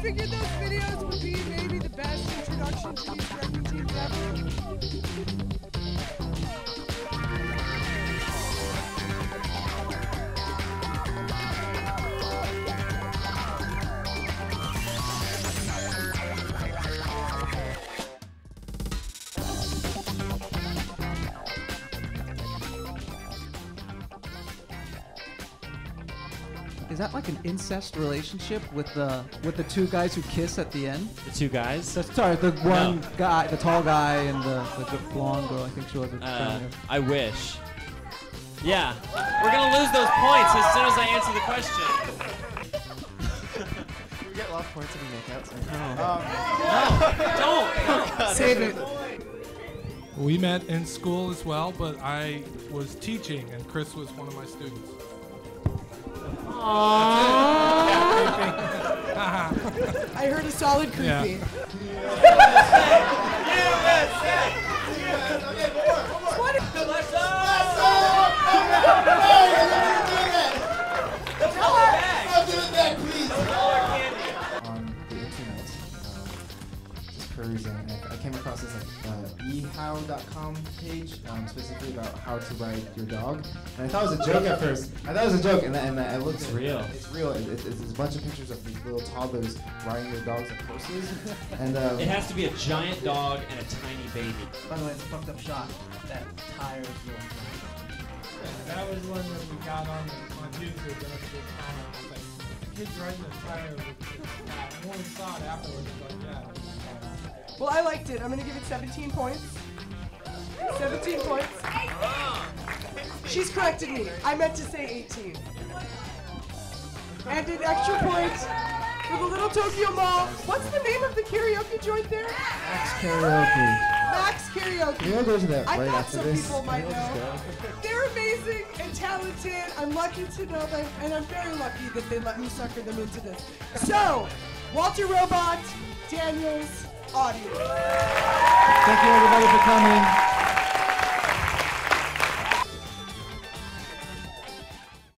figured those videos would be maybe the best introduction to these rugby teams ever. Is that like an incest relationship with the with the two guys who kiss at the end? The two guys. The, sorry, the one No. guy, the tall guy, and the, the g- blonde girl. I think she was. Uh, I wish. Yeah, we're gonna lose those points as soon as I answer the question. We get a lot of points if we make out. Don't. Save it. We met in school as well, but I was teaching and Chris was one of my students. I heard a solid Yeah. creepy. on and I, I came across this like uh, ehow.com page, um, specifically about how to ride your dog. And I thought it was a joke at first. I thought it was a joke, and then, and then I looked. It's at it. real. It's real. It, it, it's a bunch of pictures of these little toddlers riding their dogs like horses. And um, It has to be a giant dog and a tiny baby. By the way, it's a fucked up shot. That tire is real. That was one that we got on on YouTube. That was a good comment. It was like, kids riding a tire with uh, one saw it afterwards. It was like, yeah. Well, I liked it. I'm gonna give it 17 points. 17 points. She's corrected me. I meant to say 18. And an extra point for the Little Tokyo Mall. What's the name of the karaoke joint there? Max karaoke. Max Karaoke. We'll go to that I right thought some this. people might know. They're amazing and talented. I'm lucky to know them, and I'm very lucky that they let me sucker them into this. So, Walter Robot, Daniels, audio. Thank you everybody for coming.